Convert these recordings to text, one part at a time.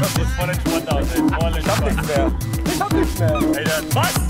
kommt jetzt voll in Sport aus, ey. Voll in Sport. Ich hab nichts mehr. Ey, was?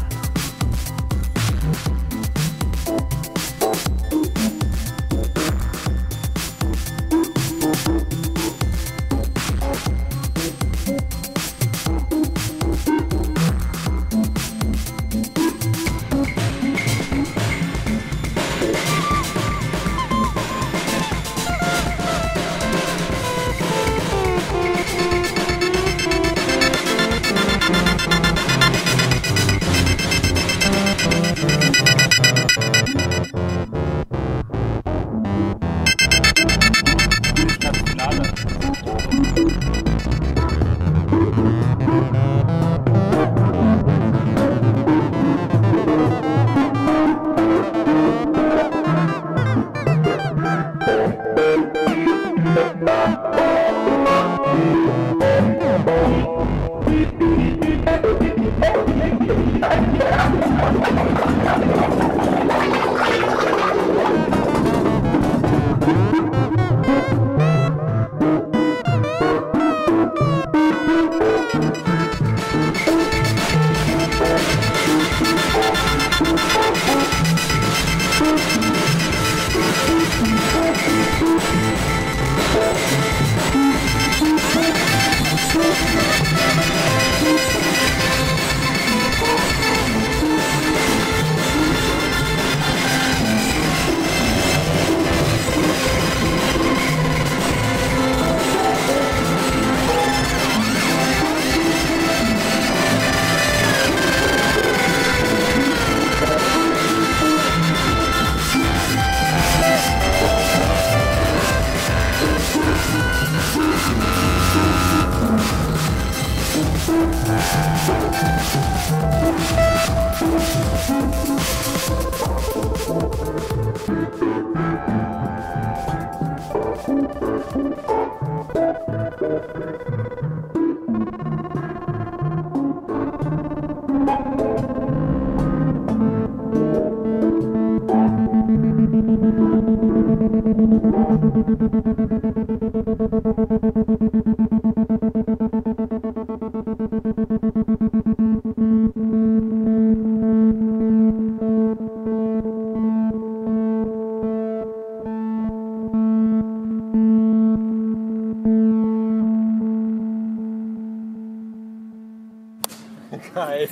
Geil.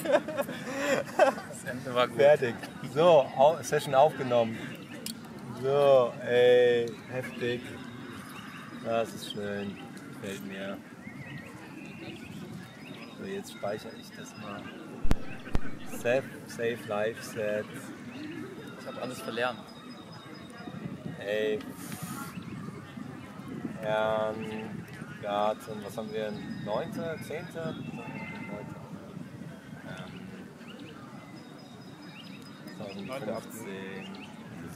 Das Ende war gut. Fertig. So, Session aufgenommen. So, ey, heftig. Das ist schön. Gefällt mir. So, jetzt speichere ich das mal. Save, save Live Set. Ich habe alles verlernt. Ey. Herrn, Garten, was haben wir? 9., 10., 9. Ähm, 2015,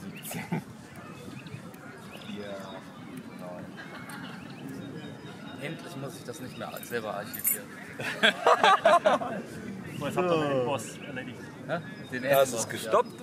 17, 4, 9. Muss ich das nicht mehr selber archivieren. So, jetzt habt ihr den Boss erledigt. Hä? Den ersten ist noch, gestoppt.